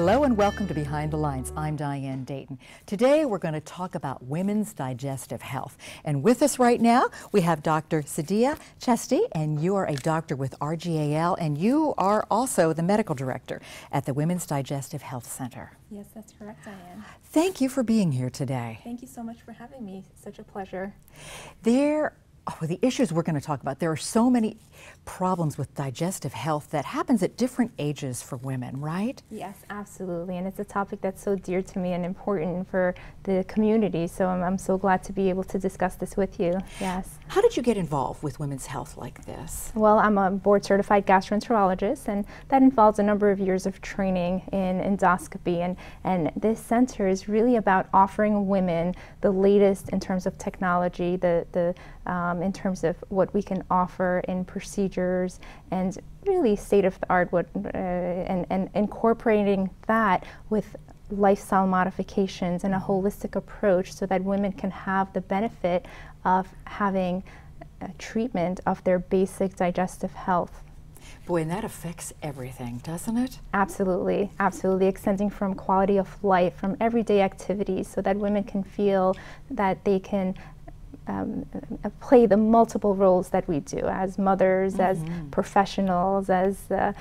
Hello and welcome to Behind the Lines. I'm Diane Dayton. Today we're going to talk about women's digestive health. And with us right now, we have Dr. Sadiya Cheshty, and you are a doctor with RGAL, and you are also the medical director at the Women's Digestive Health Center. Yes, that's correct, Diane. Thank you for being here today. Thank you so much for having me. Such a pleasure. There oh, the issues we're going to talk about, there are so many problems with digestive health that happens at different ages for women, right? Yes, absolutely. And it's a topic that's so dear to me and important for the community. So I'm, I'm so glad to be able to discuss this with you. Yes. How did you get involved with women's health like this? Well, I'm a board certified gastroenterologist, and that involves a number of years of training in endoscopy. And, and this center is really about offering women the latest in terms of technology, the, the um, in terms of what we can offer in procedures and really state of the art what, uh, and, and incorporating that with lifestyle modifications and a holistic approach so that women can have the benefit of having treatment of their basic digestive health. Boy, and that affects everything, doesn't it? Absolutely, absolutely. Extending from quality of life, from everyday activities, so that women can feel that they can um, play the multiple roles that we do as mothers, mm -hmm. as mm-hmm. professionals, as uh, uh,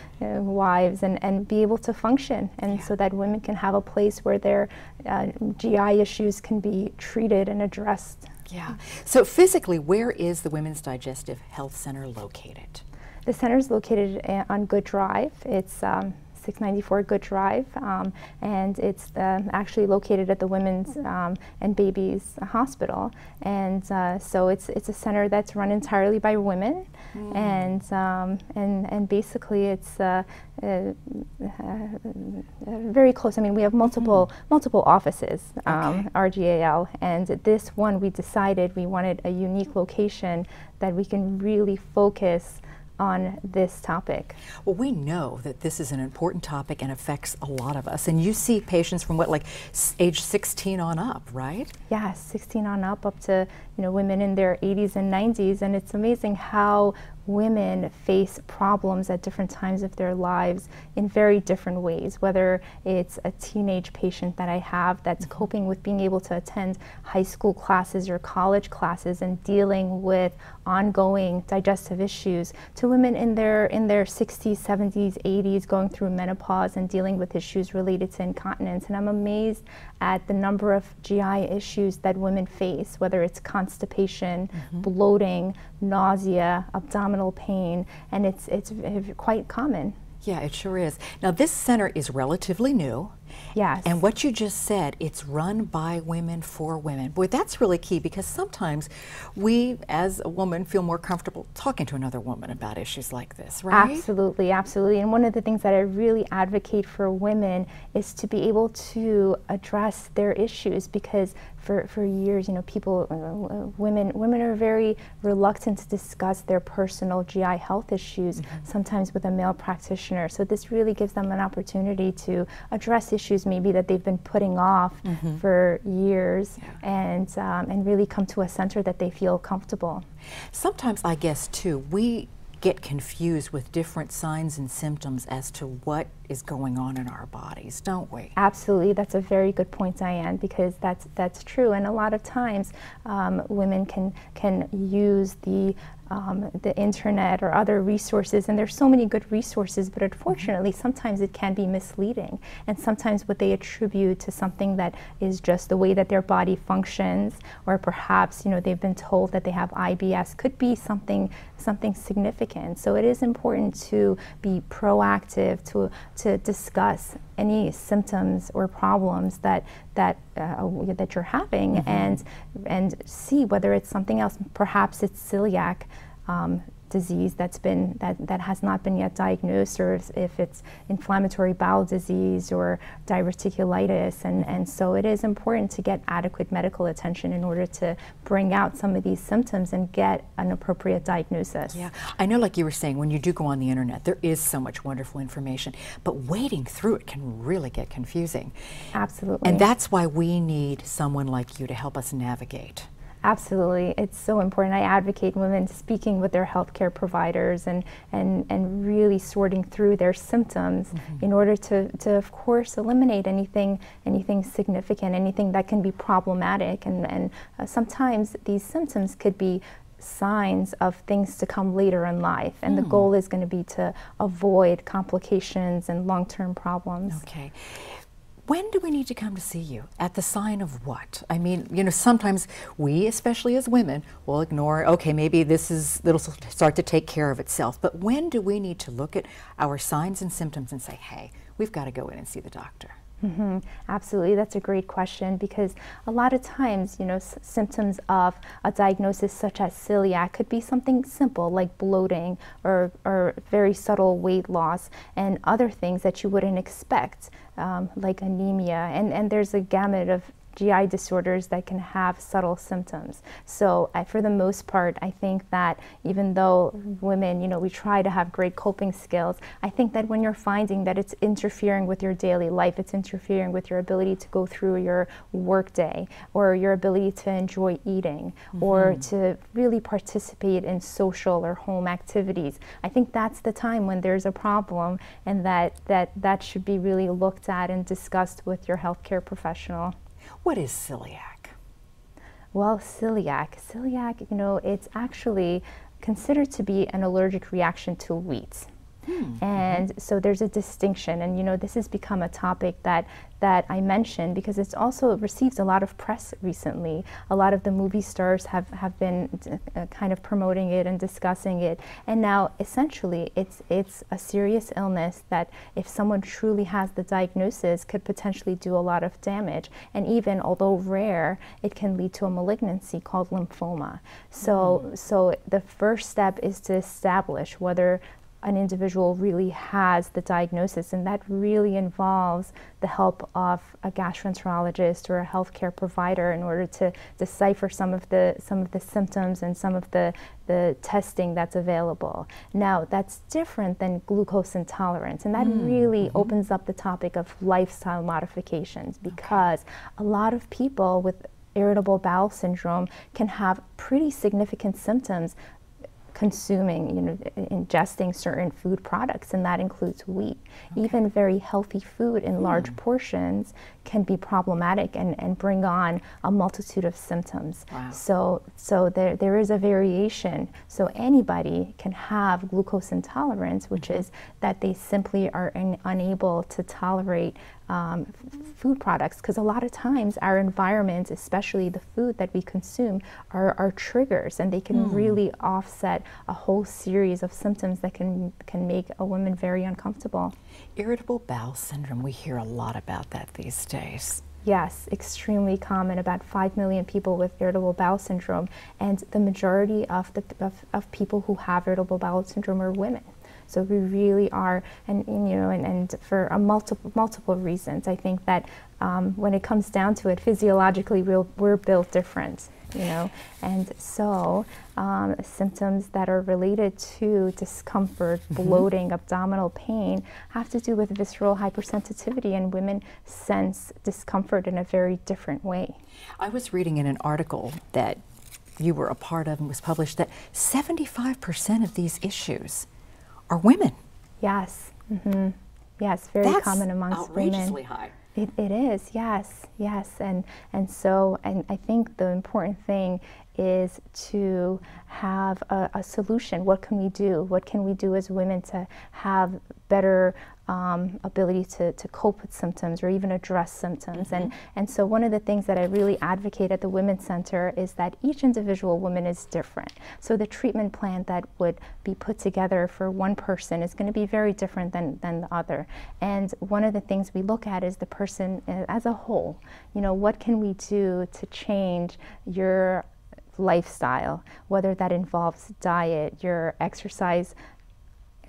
wives, and, and be able to function. And yeah. so that women can have a place where their uh, GI issues can be treated and addressed. Yeah. So physically, where is the Women's Digestive Health Center located? The center is located uh, on Good Drive. It's um, 694 Good Drive, um, and it's uh, actually located at the Women's um, and Babies Hospital. And uh, so it's it's a center that's run entirely by women, mm. and um, and and basically it's uh, uh, uh very close. I mean, we have multiple mm. multiple offices, um, okay. RGAL, and this one we decided we wanted a unique location that we can really focus on this topic? Well, we know that this is an important topic and affects a lot of us. And you see patients from what, like age 16 on up, right? Yeah, 16 on up, up to you know women in their 80s and 90s, and it's amazing how women face problems at different times of their lives in very different ways, whether it's a teenage patient that I have that's mm-hmm. coping with being able to attend high school classes or college classes and dealing with ongoing digestive issues, to women in their in their 60s, 70s, 80s going through menopause and dealing with issues related to incontinence. And I'm amazed at the number of GI issues that women face, whether it's constipation, mm-hmm. bloating, nausea, abdominal pain, and it's, it's quite common. Yeah, it sure is. Now, this center is relatively new. Yes. And what you just said, it's run by women for women. Boy, that's really key because sometimes we, as a woman, feel more comfortable talking to another woman about issues like this, right? Absolutely, absolutely. And one of the things that I really advocate for women is to be able to address their issues because for, for years, you know, people, uh, women, women are very reluctant to discuss their personal GI health issues, mm -hmm. sometimes with a male practitioner. So this really gives them an opportunity to address issues maybe that they've been putting off mm -hmm. for years yeah. and, um, and really come to a center that they feel comfortable. Sometimes I guess too, we get confused with different signs and symptoms as to what is going on in our bodies, don't we? Absolutely, that's a very good point, Diane, because that's that's true. And a lot of times, um, women can can use the um, the internet or other resources, and there's so many good resources, but unfortunately, sometimes it can be misleading. And sometimes what they attribute to something that is just the way that their body functions, or perhaps you know they've been told that they have IBS, could be something something significant. So it is important to be proactive, to to discuss any symptoms or problems that that uh, that you're having, mm -hmm. and and see whether it's something else. Perhaps it's celiac. Um, disease that's been that, that has not been yet diagnosed or if it's inflammatory bowel disease or diverticulitis and, and so it is important to get adequate medical attention in order to bring out some of these symptoms and get an appropriate diagnosis. Yeah, I know like you were saying when you do go on the internet there is so much wonderful information but wading through it can really get confusing. Absolutely. And that's why we need someone like you to help us navigate. Absolutely. It's so important. I advocate women speaking with their healthcare providers and, and, and really sorting through their symptoms mm-hmm. in order to, to, of course, eliminate anything, anything significant, anything that can be problematic. And, and uh, sometimes these symptoms could be signs of things to come later in life. And mm. the hmm. goal is going to be to avoid complications and long term problems. Okay. When do we need to come to see you? At the sign of what? I mean, you know, sometimes we, especially as women, will ignore, okay, maybe this is, it'll start to take care of itself. But when do we need to look at our signs and symptoms and say, hey, we've got to go in and see the doctor? Mm-hmm. Absolutely, that's a great question because a lot of times, you know, symptoms of a diagnosis such as celiac could be something simple like bloating or, or very subtle weight loss and other things that you wouldn't expect, um, like anemia. And, and there's a gamut of GI disorders that can have subtle symptoms. So I, for the most part, I think that even though women, you know, we try to have great coping skills, I think that when you're finding that it's interfering with your daily life, it's interfering with your ability to go through your workday or your ability to enjoy eating mm-hmm. or to really participate in social or home activities. I think that's the time when there's a problem and that that, that should be really looked at and discussed with your healthcare professional. What is celiac? Well, celiac, celiac, you know, it's actually considered to be an allergic reaction to wheat. Hmm. And mm-hmm. so there's a distinction, and you know, this has become a topic that that I mentioned because it's also received a lot of press recently. A lot of the movie stars have, have been uh, kind of promoting it and discussing it. And now essentially it's it's a serious illness that if someone truly has the diagnosis could potentially do a lot of damage. And even although rare, it can lead to a malignancy called lymphoma. So mm. so the first step is to establish whether an individual really has the diagnosis, and that really involves the help of a gastroenterologist or a healthcare provider in order to decipher some of the some of the symptoms and some of the the testing that's available. Now, that's different than glucose intolerance, and that mm. really mm-hmm. opens up the topic of lifestyle modifications because okay. a lot of people with irritable bowel syndrome can have pretty significant symptoms consuming, you know, ingesting certain food products, and that includes wheat. Okay. Even very healthy food in mm. large hmm. portions can be problematic and, and bring on a multitude of symptoms. Wow. So, so there, there is a variation. So anybody can have glucose intolerance, which mm-hmm. is that they simply are in, unable to tolerate um, food products because a lot of times our environment, especially the food that we consume, are, are triggers and they can mm. really offset a whole series of symptoms that can, can make a woman very uncomfortable. Irritable bowel syndrome, we hear a lot about that these days. Yes, extremely common. About 5 million people with irritable bowel syndrome, and the majority of, the, of, of people who have irritable bowel syndrome are women. So we really are, and, you know, and, and for a multiple multiple reasons. I think that um, when it comes down to it, physiologically we're, we're built different, you know, and so um, symptoms that are related to discomfort, mm-hmm. bloating, abdominal pain have to do with visceral hypersensitivity, and women sense discomfort in a very different way. I was reading in an article that you were a part of and was published that 75% of these issues are women. Yes. Mm-hmm. Yes, very That's common amongst outrageously women. high. It, it is, yes, yes, and and so and I think the important thing is to have a, a, solution. What can we do? What can we do as women to have better um, ability to, to cope with symptoms or even address symptoms? Mm-hmm. And, and so, one of the things that I really advocate at the Women's Center is that each individual woman is different. So, the treatment plan that would be put together for one person is going to be very different than, than the other. And one of the things we look at is the person uh, as a whole. You know, what can we do to change your lifestyle, whether that involves diet, your exercise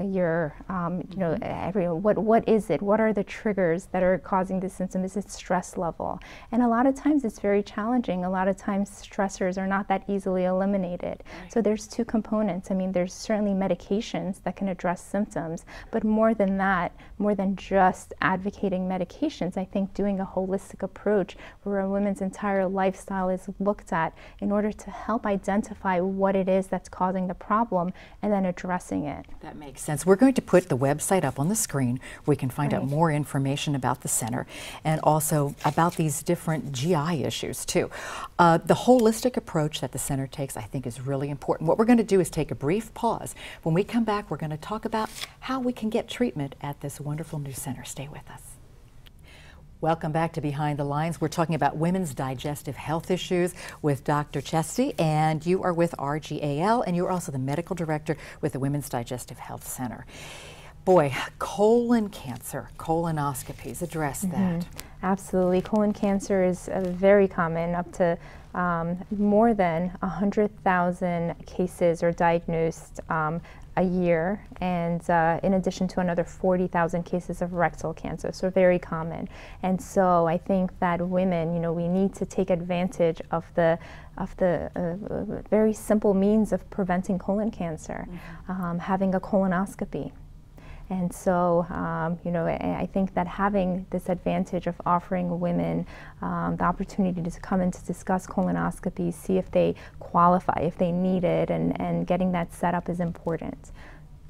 your, um, you know, every, what, what is it? What are the triggers that are causing the symptom? Is it stress level? And a lot of times it's very challenging. A lot of times stressors are not that easily eliminated. Right. So there's two components. I mean, there's certainly medications that can address symptoms, but more than that, more than just advocating medications, I think doing a holistic approach where a woman's entire lifestyle is looked at in order to help identify what it is that's causing the problem and then addressing it. That makes sense. We're going to put the website up on the screen where you can find right. out more information about the center and also about these different GI issues too. Uh, the holistic approach that the center takes I think is really important. What we're going to do is take a brief pause. When we come back we're going to talk about how we can get treatment at this wonderful new center. Stay with us. Welcome back to Behind the Lines. We're talking about women's digestive health issues with Dr. Cheshty, and you are with RGAL, and you're also the medical director with the Women's Digestive Health Center. Boy, colon cancer, colonoscopies, address mm -hmm. that. Absolutely. Colon cancer is uh, very common, up to um, more than 100,000 cases are diagnosed um, a year, and uh, in addition to another 40,000 cases of rectal cancer, so very common. And so I think that women, you know, we need to take advantage of the of the uh, very simple means of preventing colon cancer, mm -hmm. um, having a colonoscopy. And so, um, you know, I, I, think that having this advantage of offering women um, the opportunity to come in to discuss colonoscopy, see if they qualify, if they need it, and, and getting that set up is important.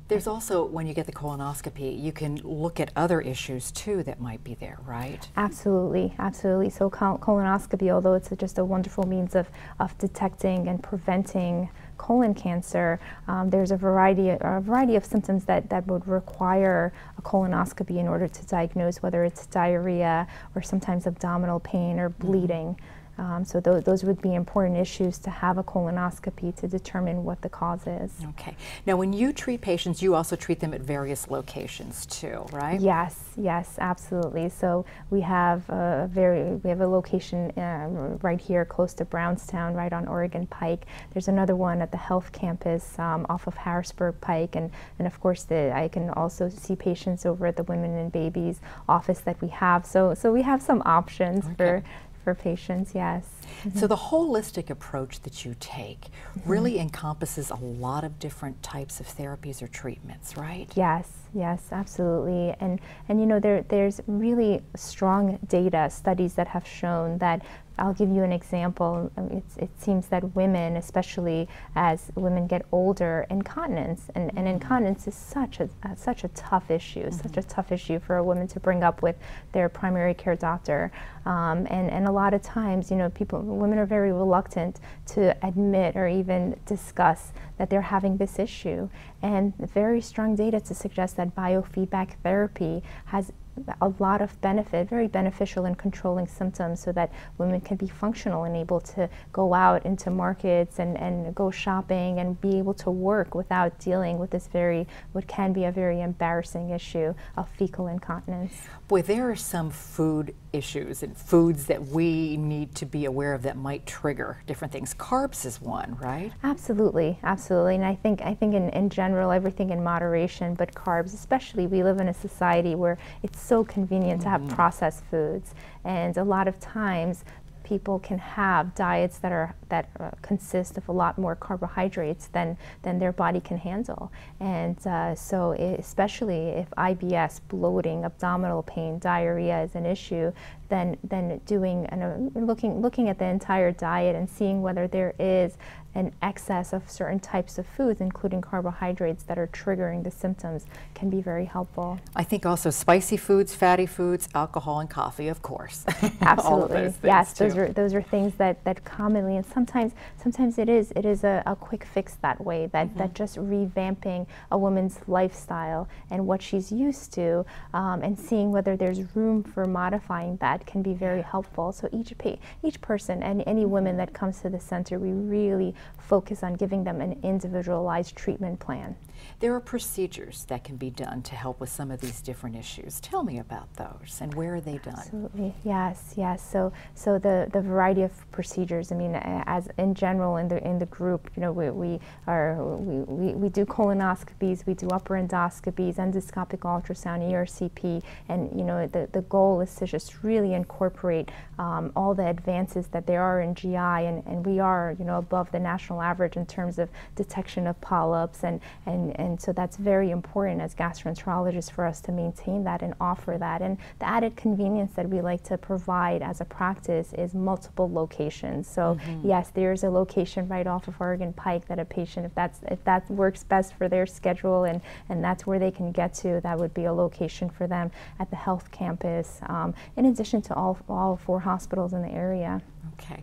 There's also, when you get the colonoscopy, you can look at other issues too that might be there, right? Absolutely, absolutely. So colonoscopy, although it's just a wonderful means of, of detecting and preventing colon cancer, um, there's a variety, a variety of symptoms that, that would require a colonoscopy in order to diagnose whether it's diarrhea or sometimes abdominal pain or mm-hmm. bleeding. Mm -hmm. Um, so th those would be important issues to have a colonoscopy to determine what the cause is. Okay. Now, when you treat patients, you also treat them at various locations too, right? Yes, yes, absolutely. So we have a very we have a location uh, right here close to Brownstown, right on Oregon Pike. There's another one at the Health Campus um, off of Harrisburg Pike, and and of course the, I can also see patients over at the Women and Babies office that we have. So so we have some options okay. for for patients, yes. Mm -hmm. So the holistic approach that you take mm -hmm. really encompasses a lot of different types of therapies or treatments, right? Yes, yes, absolutely. And and you know there there's really strong data studies that have shown that I'll give you an example. It's, it seems that women, especially as women get older, incontinence and, and mm-hmm. incontinence is such a uh, such a tough issue, mm -hmm. such a tough issue for a woman to bring up with their primary care doctor. Um, and and a lot of times, you know, people women are very reluctant to admit or even discuss that they're having this issue. And very strong data to suggest that biofeedback therapy has a lot of benefit, very beneficial in controlling symptoms so that women can be functional and able to go out into markets and, and go shopping and be able to work without dealing with this very, what can be a very embarrassing issue of fecal incontinence. Boy, there are some food issues and foods that we need to be aware of that might trigger different things. Carbs is one, right? Absolutely, absolutely. And I think I think in, in general everything in moderation, but carbs, especially we live in a society where it's so convenient mm -hmm. to have mm-hmm. processed foods. And a lot of times people can have diets that are that uh, consist of a lot more carbohydrates than than their body can handle, and uh, so it, especially if IBS, bloating, abdominal pain, diarrhea is an issue, then then doing and uh, looking looking at the entire diet and seeing whether there is an excess of certain types of foods, including carbohydrates that are triggering the symptoms, can be very helpful. I think also spicy foods, fatty foods, alcohol, and coffee, of course. Absolutely, those yes, too. those are those are things that that commonly and sometimes sometimes it is it is a, a quick fix that way that mm -hmm. that just revamping a woman's lifestyle and what she's used to, um, and seeing whether there's room for modifying that can be very helpful. So each each person and any woman that comes to the center, we really focus on giving them an individualized treatment plan. There are procedures that can be done to help with some of these different issues. Tell me about those and where are they done? Absolutely, yes, yes. So, so the, the variety of procedures. I mean, as in general in the in the group, you know, we, we are we, we, we do colonoscopies, we do upper endoscopies, endoscopic ultrasound, ERCP, and you know, the the goal is to just really incorporate um, all the advances that there are in GI, and, and we are, you know, above the national average in terms of detection of polyps, and and and and so that's very important as gastroenterologists for us to maintain that and offer that. And the added convenience that we like to provide as a practice is multiple locations. So mm-hmm. yes, there's a location right off of Oregon Pike that a patient, if that's if that works best for their schedule and and that's where they can get to, that would be a location for them at the health campus. Um, in addition to all all four hospitals in the area. Okay,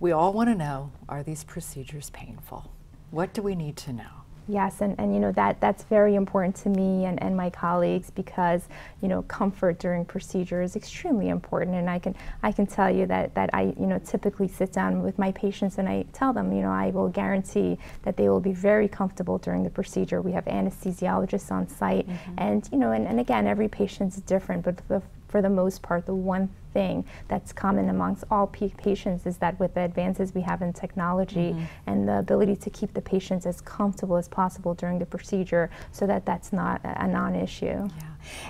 we all want to know: Are these procedures painful? What do we need to know? Yes, and, and you know that that's very important to me and, and my colleagues because you know comfort during procedure is extremely important and I can I can tell you that that I you know typically sit down with my patients and I tell them you know I will guarantee that they will be very comfortable during the procedure. We have anesthesiologists on site mm-hmm. and you know and, and again every patient's different but the, for the most part the one thing that's common amongst all patients is that with the advances we have in technology mm-hmm. and the ability to keep the patients as comfortable as possible during the procedure so that that's not a non-issue. Yeah.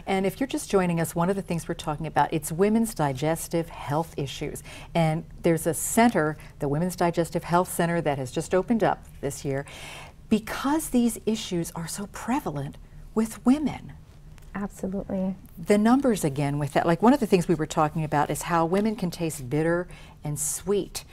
And if you're just joining us, one of the things we're talking about, it's women's digestive health issues. And there's a center, the Women's Digestive Health Center that has just opened up this year because these issues are so prevalent with women. Absolutely. The numbers again with that, like one of the things we were talking about is how women can taste bitter and sweet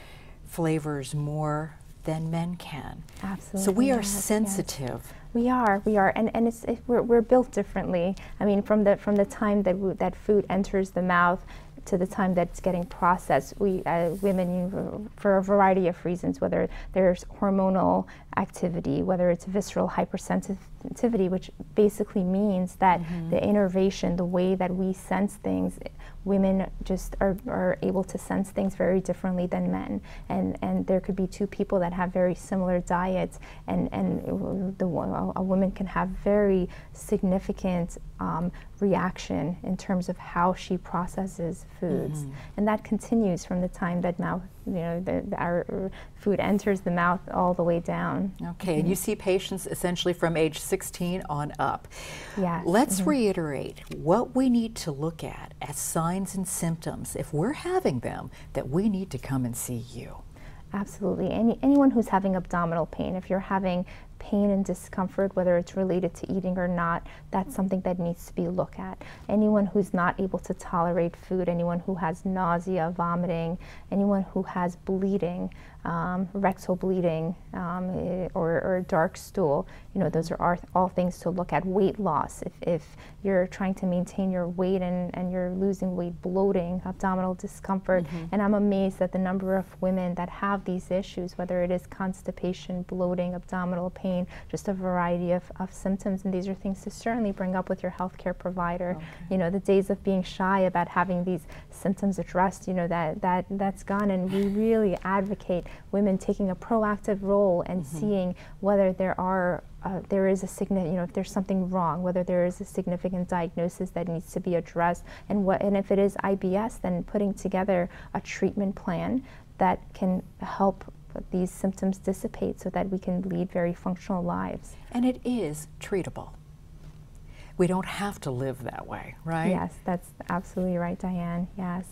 flavors more than men can. Absolutely. So we are yes, sensitive. Yes. We are, we are, and and it's it, we're, we're built differently. I mean, from the from the time that that food enters the mouth to the time that it's getting processed. We uh, women, for a variety of reasons, whether there's hormonal activity, whether it's visceral hypersensitivity, which basically means that mm-hmm. the innervation, the way that we sense things, women just are, are able to sense things very differently than men. And, and there could be two people that have very similar diets, and, and the, a woman can have very significant um, reaction in terms of how she processes foods. Mm-hmm. And that continues from the time that mouth, you know, the, the, our food enters the mouth all the way down. Okay, mm-hmm. and you see patients essentially from age 16 on up. Yes. Let's mm-hmm. reiterate what we need to look at as signs and symptoms if we're having them that we need to come and see you. Absolutely. Any, anyone who's having abdominal pain, if you're having pain and discomfort, whether it's related to eating or not, that's something that needs to be looked at. Anyone who's not able to tolerate food, anyone who has nausea, vomiting, anyone who has bleeding, um, rectal bleeding um, eh, or, or, dark stool. You know, those are all things to look at. Weight loss, if, if you're trying to maintain your weight and, and you're losing weight, bloating, abdominal discomfort. Mm-hmm. And I'm amazed at the number of women that have these issues, whether it is constipation, bloating, abdominal pain, just a variety of, of symptoms. And these are things to certainly bring up with your healthcare provider. Okay. You know, the days of being shy about having these symptoms addressed, you know, that, that, that's gone. And we really advocate women taking a proactive role and mm-hmm. seeing whether there are uh, there is a significant, you know, if there's something wrong, whether there is a significant diagnosis that needs to be addressed, and what, and if it is IBS, then putting together a treatment plan that can help these symptoms dissipate so that we can lead very functional lives. And it is treatable. We don't have to live that way, right? Yes, that's absolutely right, Diane. Yes.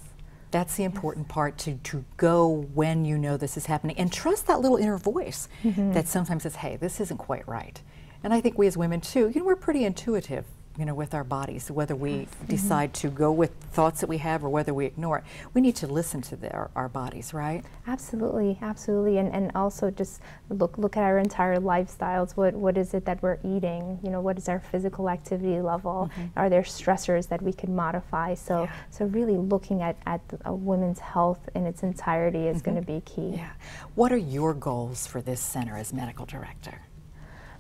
That's the important part to, to go when you know this is happening and trust that little inner voice mm-hmm. that sometimes says, hey, this isn't quite right. And I think we as women too, you know, we're pretty intuitive, you know, with our bodies, whether we yes. Mm-hmm. decide to go with thoughts that we have or whether we ignore it. We need to listen to the, our, our, bodies, right? Absolutely, absolutely. And, and also just look look at our entire lifestyles. What what is it that we're eating? You know, what is our physical activity level? Mm-hmm. Are there stressors that we can modify? So yeah. so really looking at, at a women's health in its entirety is mm-hmm. going to be key. Yeah. What are your goals for this center as medical director?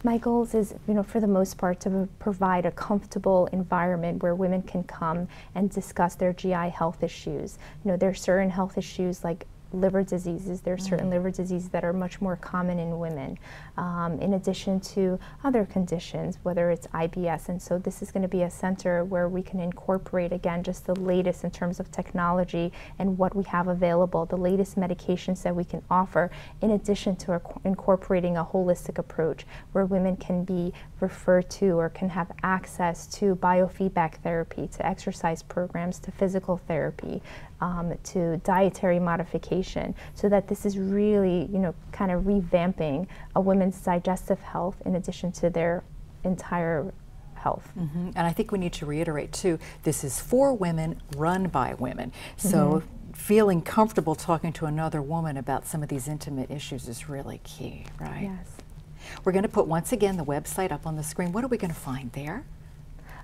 My goals is, you know, for the most part, to provide a comfortable environment where women can come and discuss their GI health issues. You know, there are certain health issues like liver diseases. There are certain mm. liver diseases that are much more common in women, um, in addition to other conditions, whether it's IBS. And so this is going to be a center where we can incorporate, again, just the latest in terms of technology and what we have available, the latest medications that we can offer, in addition to incorporating a holistic approach where women can be referred to or can have access to biofeedback therapy, to exercise programs, to physical therapy, um, to dietary modification, so that this is really, you know, kind of revamping a woman's digestive health in addition to their entire health. Mm -hmm. And I think we need to reiterate too, this is for women, run by women. So mm -hmm. feeling comfortable talking to another woman about some of these intimate issues is really key, right? Yes. We're going to put once again the website up on the screen. What are we going to find there?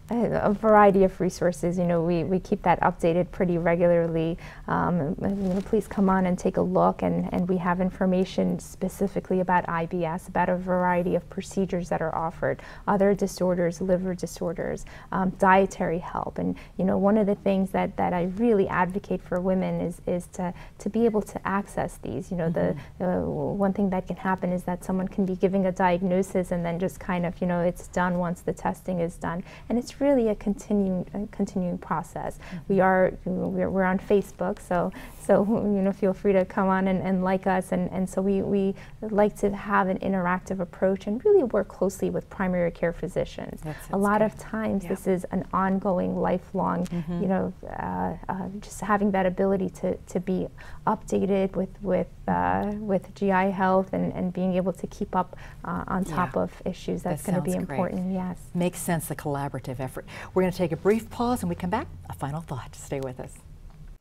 A variety of resources. You know, we, we keep that updated pretty regularly. Um, you know, please come on and take a look, and, and we have information specifically about IBS, about a variety of procedures that are offered, other disorders, liver disorders, um, dietary help. And, you know, one of the things that, that I really advocate for women is, is to, to be able to access these. You know, mm -hmm. the uh, one thing that can happen is that someone can be giving a diagnosis and then just kind of, you know, it's done once the testing is done. And it's really a continuing a continuing process. Mm-hmm. We are we're, we're, on Facebook, so so you know feel free to come on and, and like us, and, and so we, we like to have an interactive approach and really work closely with primary care physicians. a lot good. of times yeah. this is an ongoing, lifelong, mm -hmm. you know, uh, uh, just having that ability to, to be updated with with uh, with GI health and, and being able to keep up uh, on top yeah. of issues that's that going to be important. Great. Yes, makes sense. The collaborative effort. We're going to take a brief pause and we come back. A final thought. Stay with us.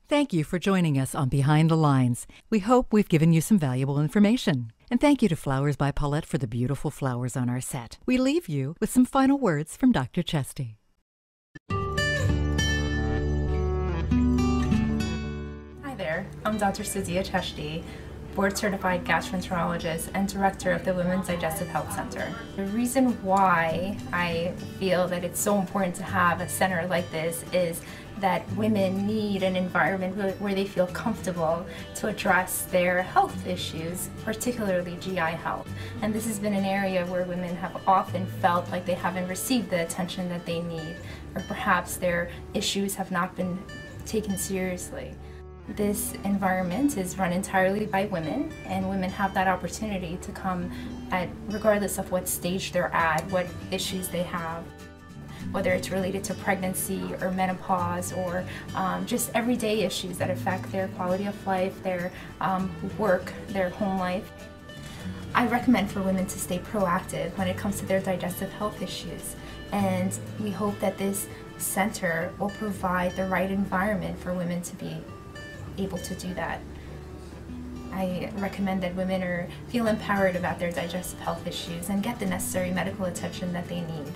Thank you for joining us on Behind the Lines. We hope we've given you some valuable information. And thank you to Flowers by Paulette for the beautiful flowers on our set. We leave you with some final words from Dr. Cheshty. Hi there, I'm Dr. Sadiya Cheshty board certified gastroenterologist and director of the Women's Digestive Health Center. The reason why I feel that it's so important to have a center like this is that women need an environment where they feel comfortable to address their health issues, particularly GI health. And this has been an area where women have often felt like they haven't received the attention that they need, or perhaps their issues have not been taken seriously. This environment is run entirely by women, and women have that opportunity to come at regardless of what stage they're at, what issues they have whether it's related to pregnancy or menopause or um, just everyday issues that affect their quality of life, their um, work, their home life. I recommend for women to stay proactive when it comes to their digestive health issues. And we hope that this center will provide the right environment for women to be able to do that. I recommend that women are, feel empowered about their digestive health issues and get the necessary medical attention that they need.